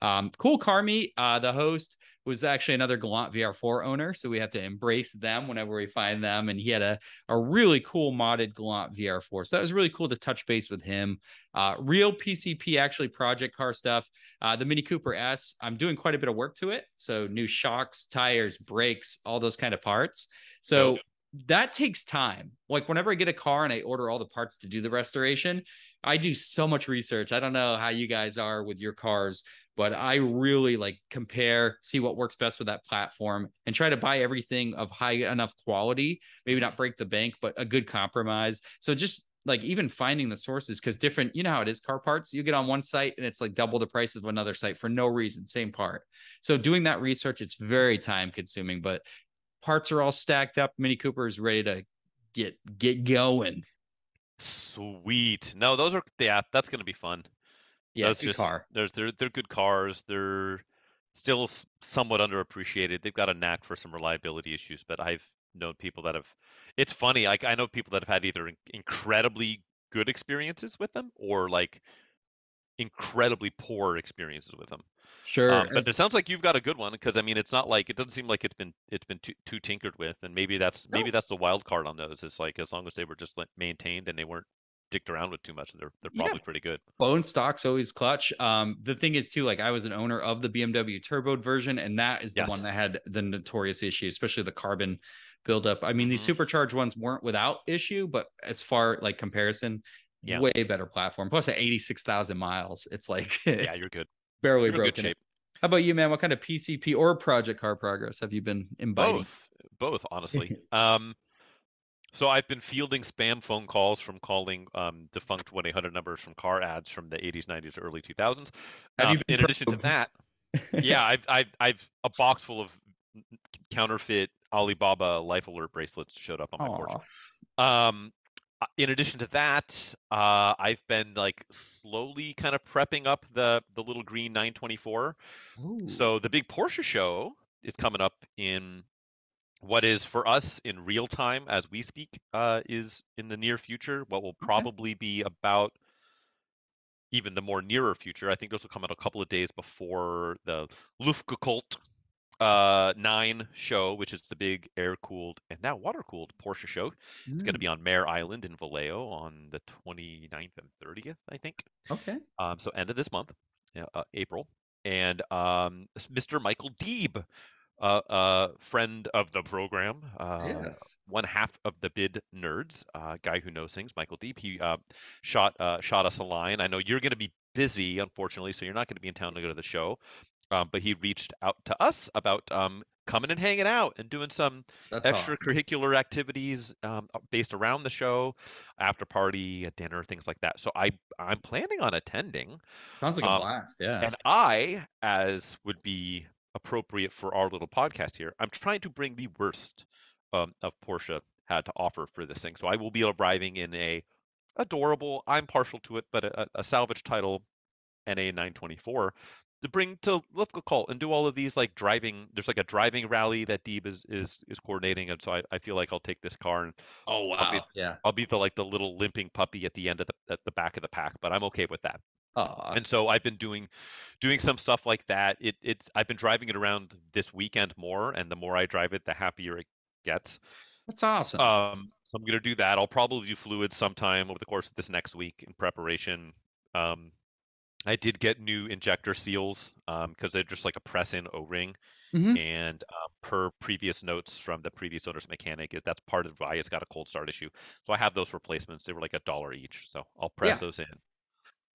Speaker 3: Um, cool car meet. Uh, the host was actually another Galant VR4 owner, so we have to embrace them whenever we find them. And he had a a really cool modded Galant VR4, so that was really cool to touch base with him. Uh, real PCP actually project car stuff. Uh, the Mini Cooper S, I'm doing quite a bit of work to it. So new shocks, tires, brakes, all those kind of parts. So. That takes time. Like whenever I get a car and I order all the parts to do the restoration, I do so much research. I don't know how you guys are with your cars, but I really like compare, see what works best with that platform, and try to buy everything of high enough quality. Maybe not break the bank, but a good compromise. So just like even finding the sources because different, you know how it is car parts. You get on one site and it's like double the price of another site for no reason, same part. So doing that research, it's very time consuming, but parts are all stacked up. Mini Cooper is ready to get get going.
Speaker 2: Sweet. No, those are yeah, that's gonna be fun.
Speaker 3: Yeah,
Speaker 2: That's
Speaker 3: good
Speaker 2: just
Speaker 3: car.
Speaker 2: there's they're they're good cars. They're still somewhat underappreciated. They've got a knack for some reliability issues, but I've known people that have. It's funny. Like I know people that have had either incredibly good experiences with them or like incredibly poor experiences with them.
Speaker 3: Sure.
Speaker 2: Um, but it sounds like you've got a good one because I mean, it's not like it doesn't seem like it's been it's been too, too tinkered with, and maybe that's maybe that's the wild card on those. Is like as long as they were just maintained and they weren't dicked around with too much, they're they're
Speaker 3: Yeah.
Speaker 2: probably pretty good.
Speaker 3: bone stock's always clutch. Um, the thing is too, like I was an owner of the BMW turboed version, and that is the one that had the notorious issue, especially the carbon buildup. I mean, these
Speaker 2: Mhm.
Speaker 3: supercharged ones weren't without issue, but as far like comparison,
Speaker 2: Yeah.
Speaker 3: way better platform. Plus at 86,000 miles, it's like
Speaker 2: Yeah, you're good.
Speaker 3: barely
Speaker 2: You're in
Speaker 3: broken.
Speaker 2: shape.
Speaker 3: How about you, man? What kind of PCP or project car progress have you been inviting?
Speaker 2: Both, both, honestly. um, so I've been fielding spam phone calls from calling um, defunct 1-800 numbers from car ads from the 80s, 90s, early 2000s.
Speaker 3: Have you
Speaker 2: Um, in addition to that, yeah, I've, I've, I've a box full of counterfeit Alibaba Life Alert bracelets showed up on my porch. Um, uh, in addition to that, uh, I've been like slowly kind of prepping up the the little green 924.
Speaker 3: Ooh.
Speaker 2: So the big Porsche show is coming up in what is for us in real time as we speak uh, is in the near future. What will probably be about even the more nearer future. I think this will come out a couple of days before the Luftgekühlt uh, 9 show, which is the big air cooled and now water cooled Porsche show. It's going to
Speaker 3: Mm,
Speaker 2: be on Mare Island in Vallejo on the 29th and 30th, I think.
Speaker 3: okay.
Speaker 2: Um, so end of this month, uh, April, and um, Mr. Michael Deeb, uh, uh, friend of the program, uh,
Speaker 3: yes.
Speaker 2: one half of the Bid Nerds, uh, guy who knows things, Michael Deeb. He uh, shot uh, shot us a line. I know you're going to be busy, unfortunately, so you're not going to be in town to go to the show. Um, but he reached out to us about um, coming and hanging out and doing some
Speaker 3: That's awesome.
Speaker 2: extracurricular activities um, based around the show, after party, a dinner, things like that. So I I'm planning on attending,
Speaker 3: Sounds like a
Speaker 2: um,
Speaker 3: blast. Yeah.
Speaker 2: and I, as would be appropriate for our little podcast here, I'm trying to bring the worst um, of Porsche had to offer for this thing. So I will be arriving in a adorable, I'm partial to it, but a, a salvage title NA 924 to bring to Lifka and do all of these like driving. There's like a driving rally that Deeb is is is coordinating, and so I, I feel like I'll take this car and
Speaker 3: oh
Speaker 2: I'll be-
Speaker 3: wow. Yeah.
Speaker 2: I'll be the like the little limping puppy at the end of the at the back of the pack, but I'm okay with that.
Speaker 3: Aw.
Speaker 2: And so I've been doing doing some stuff like that. It it's I've been driving it around this weekend more, and the more I drive it, the happier it gets.
Speaker 3: That's awesome.
Speaker 2: Um, so I'm gonna do that. I'll probably do fluids sometime over the course of this next week in preparation. Um, I did get new injector seals because they're just like a press-in O-ring,
Speaker 3: Mhm.
Speaker 2: and um, per previous notes from the previous owner's mechanic, is that's part of why it's got a cold start issue. So I have those replacements. They were like a dollar each, so I'll press those in,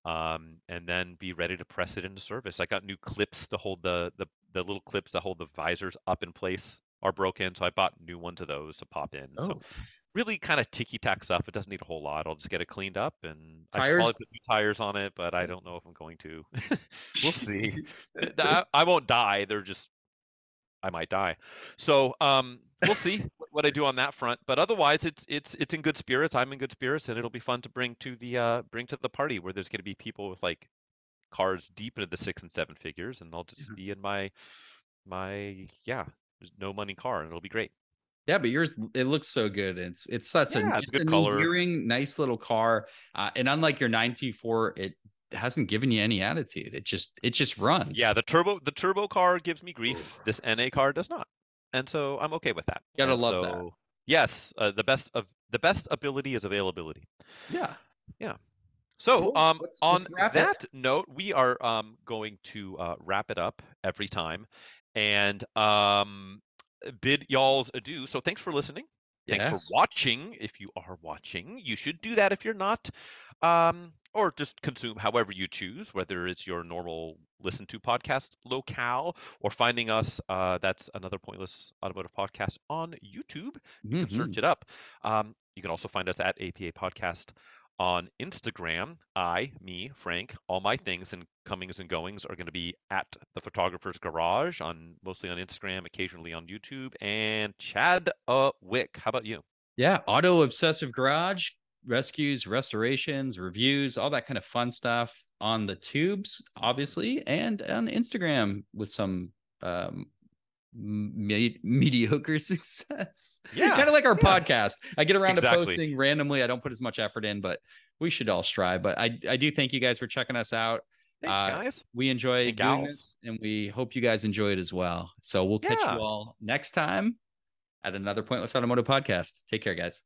Speaker 2: um, and then be ready to press it into service. I got new clips to hold the the the little clips that hold the visors up in place are broken, so I bought new ones of those to pop in. So
Speaker 3: Oh.
Speaker 2: really kind of ticky tack stuff. It doesn't need a whole lot. I'll just get it cleaned up and I should probably put new tires on it, but I don't know if I'm going to. we'll see. I, I won't die. They're just I might die. So um, we'll see what I do on that front. But otherwise, it's it's it's in good spirits. I'm in good spirits, and it'll be fun to bring to the uh, bring to the party where there's going to be people with like cars deep into the six and seven figures, and I'll just
Speaker 3: Yeah.
Speaker 2: be in my my yeah, no money car, and it'll be great.
Speaker 3: Yeah, but yours it looks so good. It's it's such
Speaker 2: Yeah,
Speaker 3: a
Speaker 2: it's a good
Speaker 3: an
Speaker 2: color.
Speaker 3: endearing, nice little car. Uh, and unlike your 924, it hasn't given you any attitude. It just it just runs.
Speaker 2: Yeah, the turbo the turbo car gives me grief. This NA car does not, and so I'm okay with that.
Speaker 3: Gotta
Speaker 2: And
Speaker 3: love that.
Speaker 2: Yes, uh, the best of the best ability is availability. yeah.
Speaker 3: Yeah.
Speaker 2: So,
Speaker 3: Cool.
Speaker 2: um,
Speaker 3: Let's-
Speaker 2: on
Speaker 3: let's wrap it.
Speaker 2: that note, we are um going to uh, wrap it up every time, and um, bid y'all's adieu. So, thanks for listening. Thanks
Speaker 3: Yes.
Speaker 2: for watching. If you are watching, you should do that. If you're not, um, or just consume however you choose, whether it's your normal listen to podcast locale or finding us. Uh, that's another pointless automotive podcast on YouTube. You can
Speaker 3: Mhm.
Speaker 2: search it up. Um, you can also find us at APA Podcast on Instagram. I, me, Frank, all my things and comings and goings are going to be at the Photographer's Garage on mostly on Instagram, occasionally on YouTube, and Chad uh, Wick. How about you?
Speaker 3: Yeah, Auto Obsessive Garage rescues, restorations, reviews, all that kind of fun stuff on the tubes, obviously, and on Instagram with some um me- mediocre success.
Speaker 2: Yeah,
Speaker 3: kind of like our
Speaker 2: yeah.
Speaker 3: podcast. I get around
Speaker 2: Exactly.
Speaker 3: to posting randomly. I don't put as much effort in, but we should all strive. But I I do thank you guys for checking us out.
Speaker 2: Thanks,
Speaker 3: uh,
Speaker 2: guys.
Speaker 3: We enjoy
Speaker 2: And
Speaker 3: doing
Speaker 2: gals.
Speaker 3: this, and we hope you guys enjoy it as well. So we'll catch
Speaker 2: Yeah.
Speaker 3: you all next time at another Pointless Automotive podcast. Take care, guys.